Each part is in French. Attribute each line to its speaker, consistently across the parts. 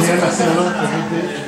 Speaker 1: Bien,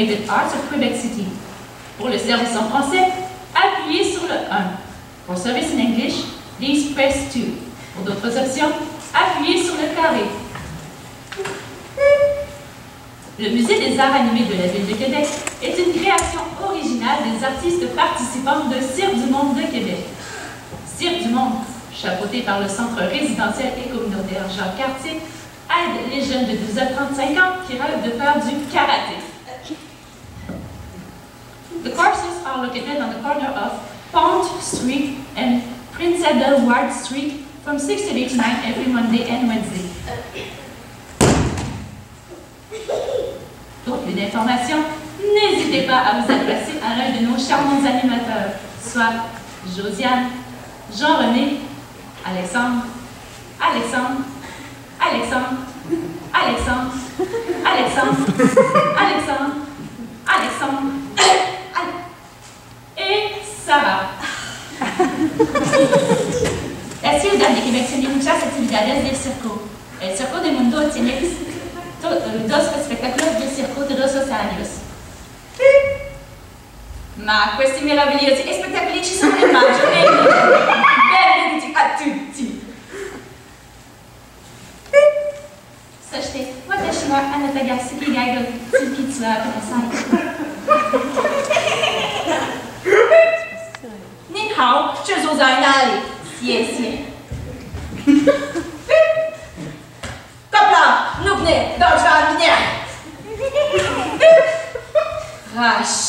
Speaker 2: Animated Arts of Quebec City. Pour le service en français, appuyez sur le 1. Pour service in English, please press 2. Pour d'autres options, appuyez sur le carré. Le Musée des Arts animés de la Ville de Québec est une création originale des artistes participants de Cirque du Monde de Québec. Cirque du Monde, chapeauté par le Centre résidentiel et communautaire Jacques Cartier, aide les jeunes de 12 à 35 ans qui rêvent de faire du karaté. Located on the corner of Pont Street and Prince Edward Street from 6 to 8 to 9 every Monday and Wednesday. Pour plus d'informations, n'hésitez pas à vous adresser à l'un de nos charmants animateurs, soit Josiane, Jean-René, Alexandre, Alexandre, Alexandre, Alexandre, Alexandre, Alexandre, Alexandre, et Sarah. La ciudad de Quebec tiene muchas actividades circo. El Circo Mundo tiene dos espectáculos circo todos los años. Ma questi meravigliosi spettacoli ci sono in maggio e benvenuti a tutti! Kudasai. 您好，这座在哪里？谢谢。Kapla, nukne, došla mě. Raši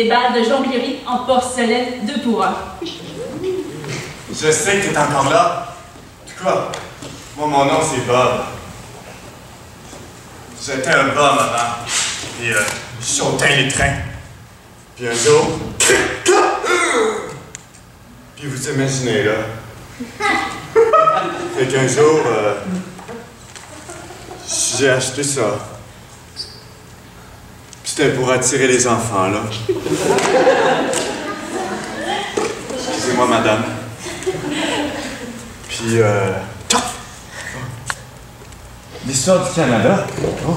Speaker 2: Des balles de jonglerie en porcelaine de un.
Speaker 3: Je sais que t'es encore là. Quoi? Moi, mon nom, c'est Bob. J'étais un bum avant. Puis, euh, je sautais les trains. Puis un jour... Puis vous imaginez, là. Fait qu'un jour, euh, j'ai acheté ça. C'était pour attirer les enfants, là. Excusez-moi, madame. Puis, euh... L'histoire du Canada? Oh.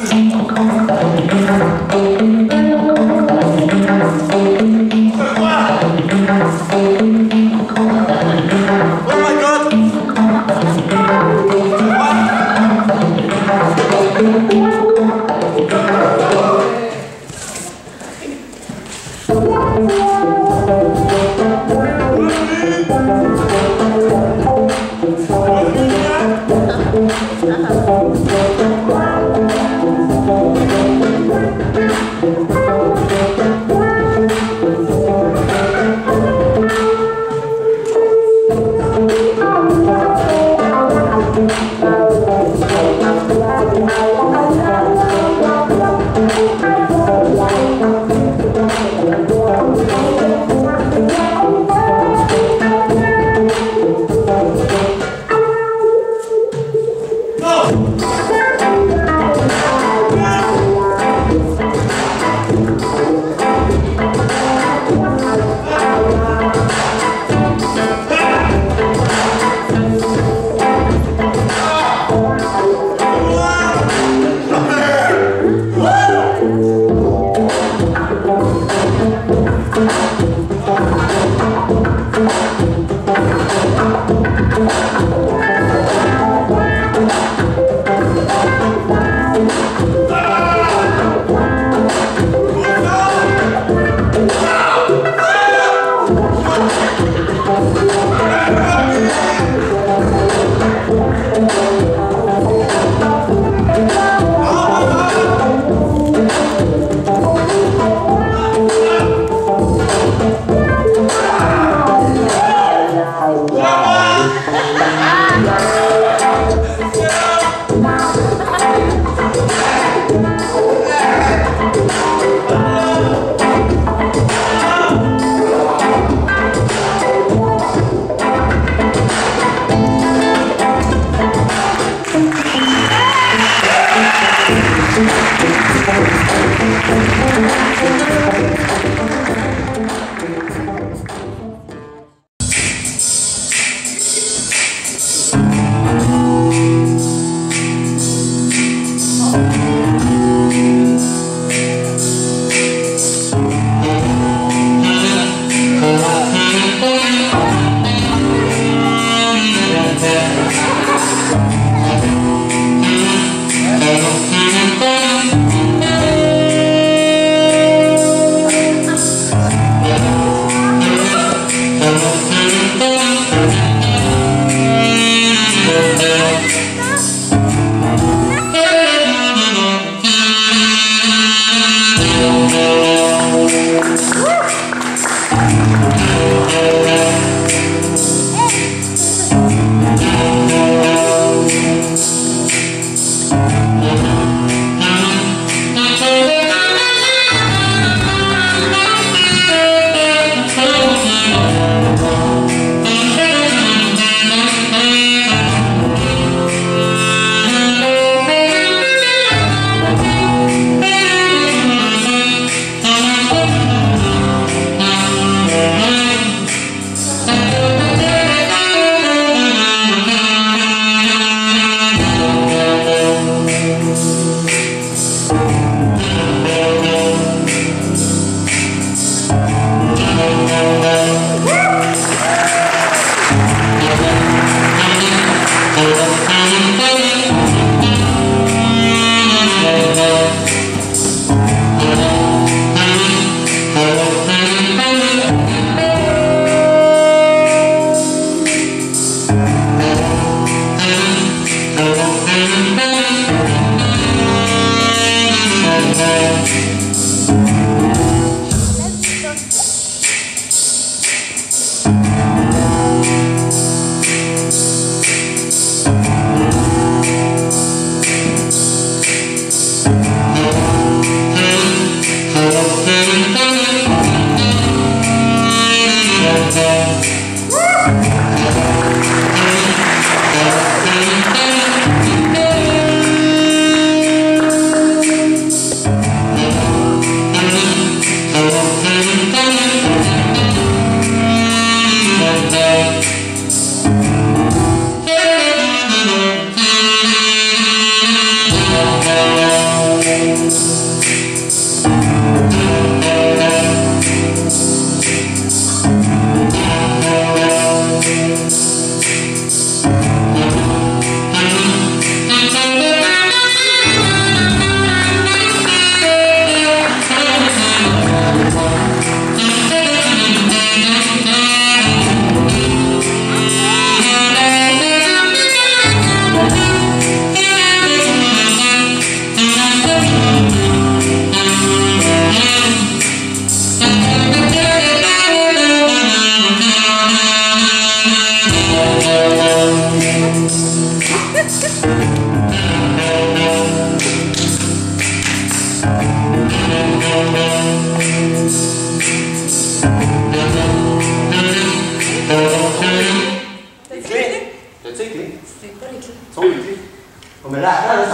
Speaker 3: Oh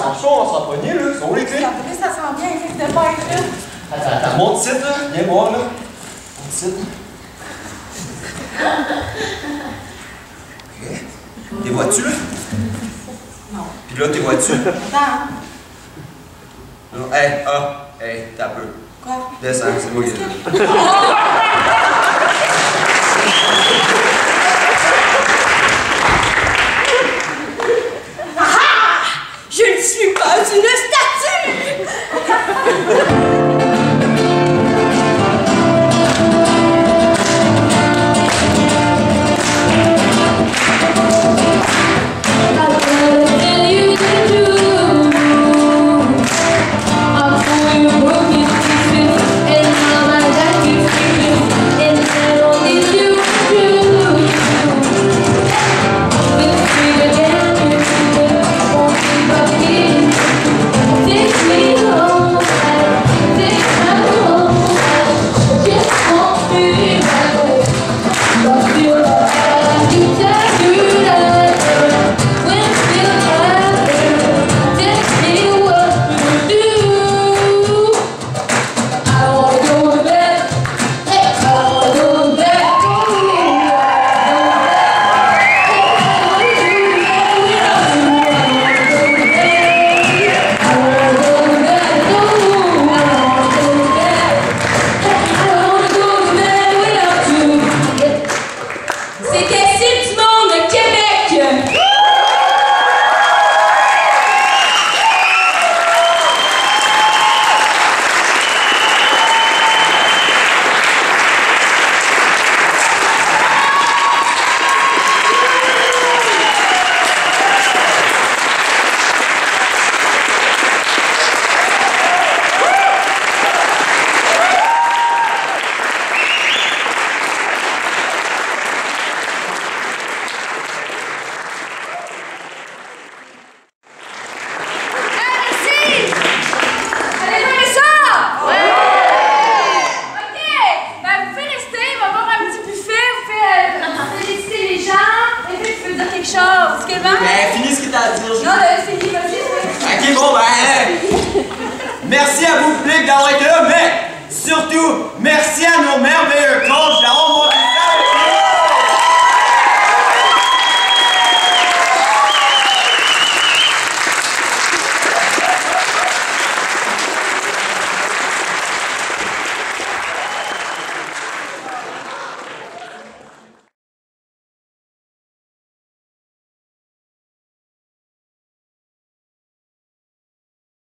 Speaker 4: chaud, on sera pogné, là. Sont où les clés?
Speaker 5: Ça brûle, ça sent bien, il de pas être là.
Speaker 4: Attends, attends, monte ici, là. Viens voir, là. Monte ici. Ok. T'es vois-tu, là?
Speaker 5: Non.
Speaker 4: Puis là, t'es vois-tu?
Speaker 5: Attends.
Speaker 4: Hey, ah, hey, t'as peu.
Speaker 5: Quoi?
Speaker 4: Descends, c'est moi qui
Speaker 5: ne suis pas une statue!